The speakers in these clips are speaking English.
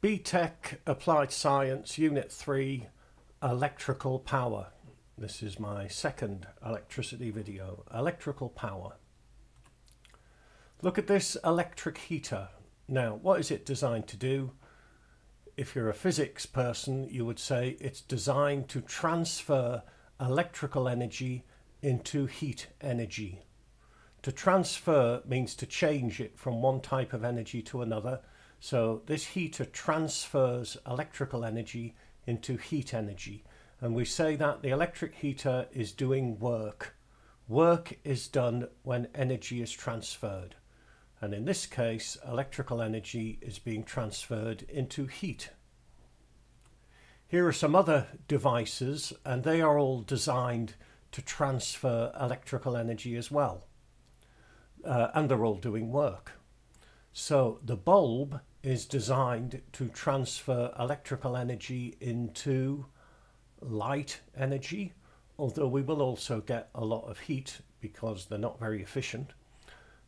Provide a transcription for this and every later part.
BTEC Applied Science Unit 3 Electrical Power. This is my second electricity video. Electrical power. Look at this electric heater. Now, what is it designed to do? If you're a physics person, you would say it's designed to transfer electrical energy into heat energy. To transfer means to change it from one type of energy to another so this heater transfers electrical energy into heat energy. And we say that the electric heater is doing work. Work is done when energy is transferred. And in this case, electrical energy is being transferred into heat. Here are some other devices, and they are all designed to transfer electrical energy as well. Uh, and they're all doing work. So the bulb is designed to transfer electrical energy into light energy, although we will also get a lot of heat because they're not very efficient.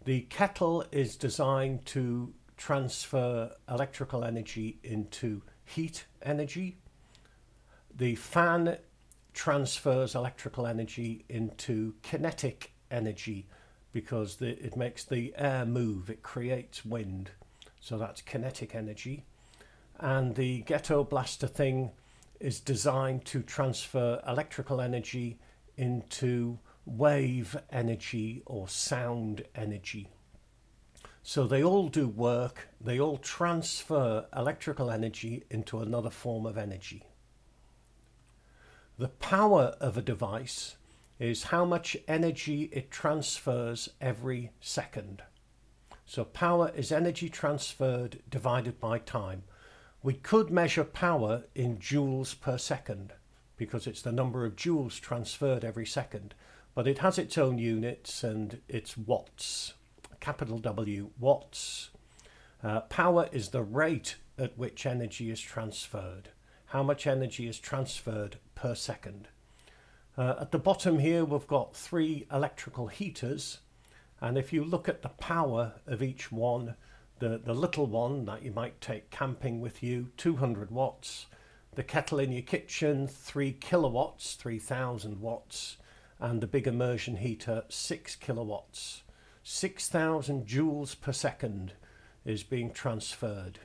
The kettle is designed to transfer electrical energy into heat energy. The fan transfers electrical energy into kinetic energy because the, it makes the air move, it creates wind. So that's kinetic energy. And the ghetto blaster thing is designed to transfer electrical energy into wave energy or sound energy. So they all do work, they all transfer electrical energy into another form of energy. The power of a device is how much energy it transfers every second. So power is energy transferred divided by time. We could measure power in joules per second because it's the number of joules transferred every second. But it has its own units and it's watts, capital W, watts. Uh, power is the rate at which energy is transferred. How much energy is transferred per second. Uh, at the bottom here we've got three electrical heaters and if you look at the power of each one, the, the little one that you might take camping with you, 200 watts. The kettle in your kitchen, 3 kilowatts, 3000 watts. And the big immersion heater, 6 kilowatts. 6000 joules per second is being transferred.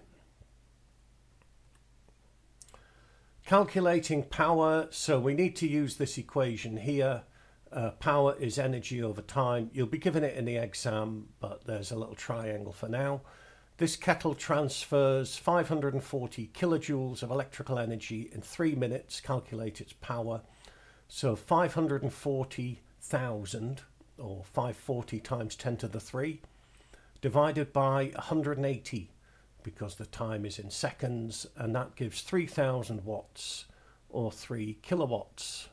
Calculating power, so we need to use this equation here uh, power is energy over time. You'll be given it in the exam, but there's a little triangle for now. This kettle transfers 540 kilojoules of electrical energy in three minutes. Calculate its power. So 540,000 or 540 times 10 to the 3 divided by 180 because the time is in seconds and that gives 3000 watts or 3 kilowatts.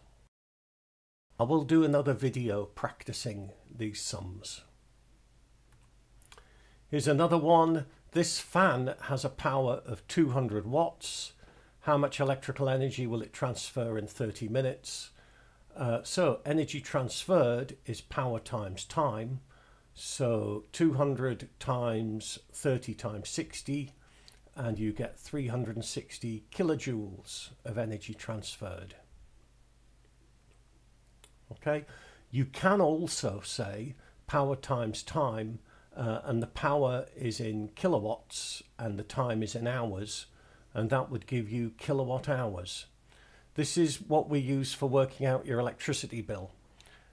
I will do another video practicing these sums. Here's another one. This fan has a power of 200 watts. How much electrical energy will it transfer in 30 minutes? Uh, so energy transferred is power times time. So 200 times 30 times 60 and you get 360 kilojoules of energy transferred. Okay, you can also say power times time, uh, and the power is in kilowatts and the time is in hours, and that would give you kilowatt hours. This is what we use for working out your electricity bill.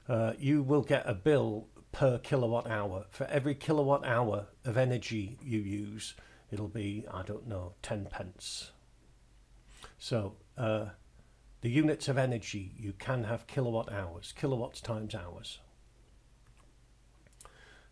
Uh, you will get a bill per kilowatt hour. For every kilowatt hour of energy you use, it'll be, I don't know, 10 pence. So uh, the units of energy, you can have kilowatt hours, kilowatts times hours.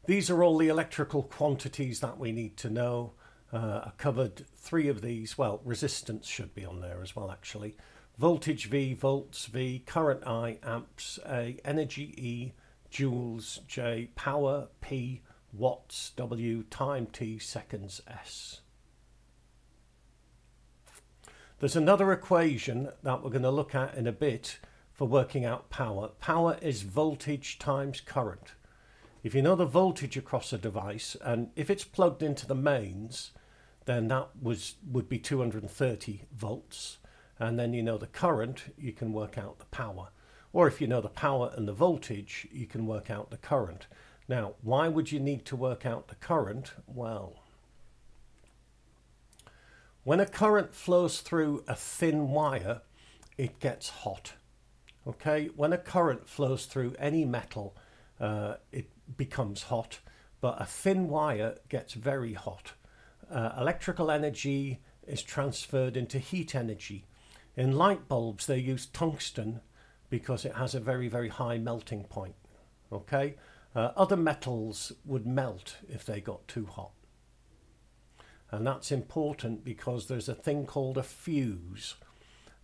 These are all the electrical quantities that we need to know. Uh, I covered three of these. Well, resistance should be on there as well, actually. Voltage V, volts V, current I, amps A, energy E, joules J, power P, watts W, time T, seconds S. There's another equation that we're going to look at in a bit for working out power. Power is voltage times current. If you know the voltage across a device and if it's plugged into the mains, then that was would be 230 volts. And then you know the current, you can work out the power. Or if you know the power and the voltage, you can work out the current. Now, why would you need to work out the current? Well, when a current flows through a thin wire, it gets hot. Okay, when a current flows through any metal, uh, it becomes hot, but a thin wire gets very hot. Uh, electrical energy is transferred into heat energy. In light bulbs, they use tungsten because it has a very, very high melting point. Okay, uh, other metals would melt if they got too hot. And that's important because there's a thing called a fuse.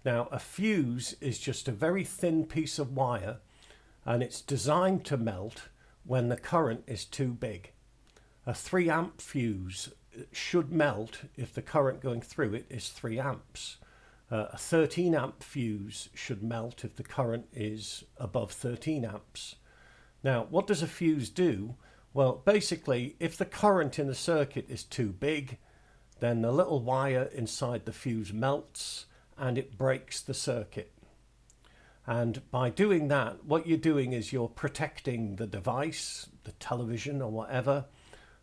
Now, a fuse is just a very thin piece of wire and it's designed to melt when the current is too big. A 3 amp fuse should melt if the current going through it is 3 amps. Uh, a 13 amp fuse should melt if the current is above 13 amps. Now, what does a fuse do? Well, basically, if the current in the circuit is too big, then the little wire inside the fuse melts and it breaks the circuit. And by doing that, what you're doing is you're protecting the device, the television or whatever,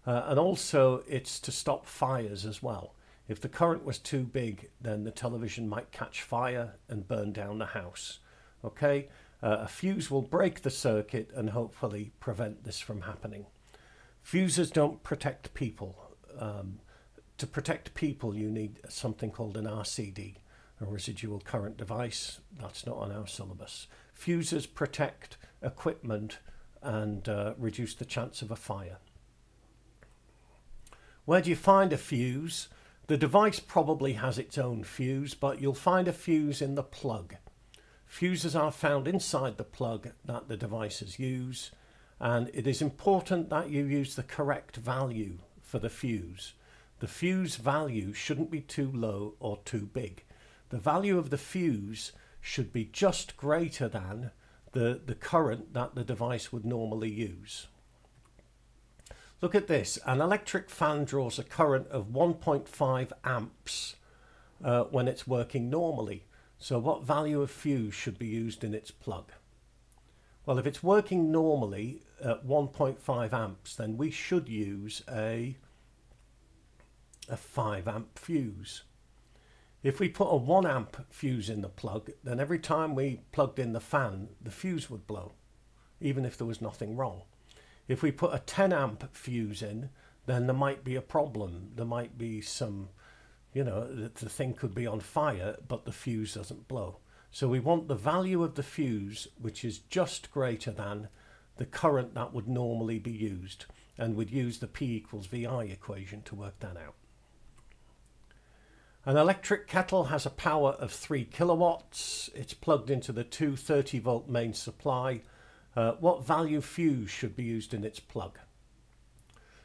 uh, and also it's to stop fires as well. If the current was too big, then the television might catch fire and burn down the house. Okay, uh, a fuse will break the circuit and hopefully prevent this from happening. Fuses don't protect people. Um, to protect people, you need something called an RCD, a residual current device. That's not on our syllabus. Fuses protect equipment and uh, reduce the chance of a fire. Where do you find a fuse? The device probably has its own fuse, but you'll find a fuse in the plug. Fuses are found inside the plug that the devices use, and it is important that you use the correct value for the fuse. The fuse value shouldn't be too low or too big. The value of the fuse should be just greater than the, the current that the device would normally use. Look at this. An electric fan draws a current of 1.5 amps uh, when it's working normally. So what value of fuse should be used in its plug? Well, if it's working normally at 1.5 amps, then we should use a, a 5 amp fuse. If we put a 1 amp fuse in the plug, then every time we plugged in the fan, the fuse would blow, even if there was nothing wrong. If we put a 10 amp fuse in, then there might be a problem. There might be some, you know, the thing could be on fire, but the fuse doesn't blow. So we want the value of the fuse, which is just greater than the current that would normally be used. And we'd use the P equals VI equation to work that out. An electric kettle has a power of 3 kilowatts. It's plugged into the 230 volt main supply uh, what value fuse should be used in its plug.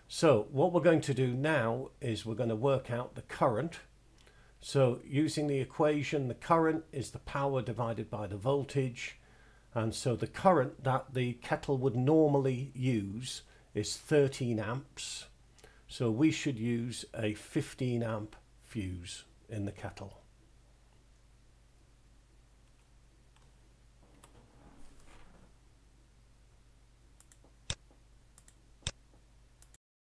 So what we're going to do now is we're going to work out the current. So using the equation, the current is the power divided by the voltage. And so the current that the kettle would normally use is 13 amps. So we should use a 15 amp fuse in the kettle.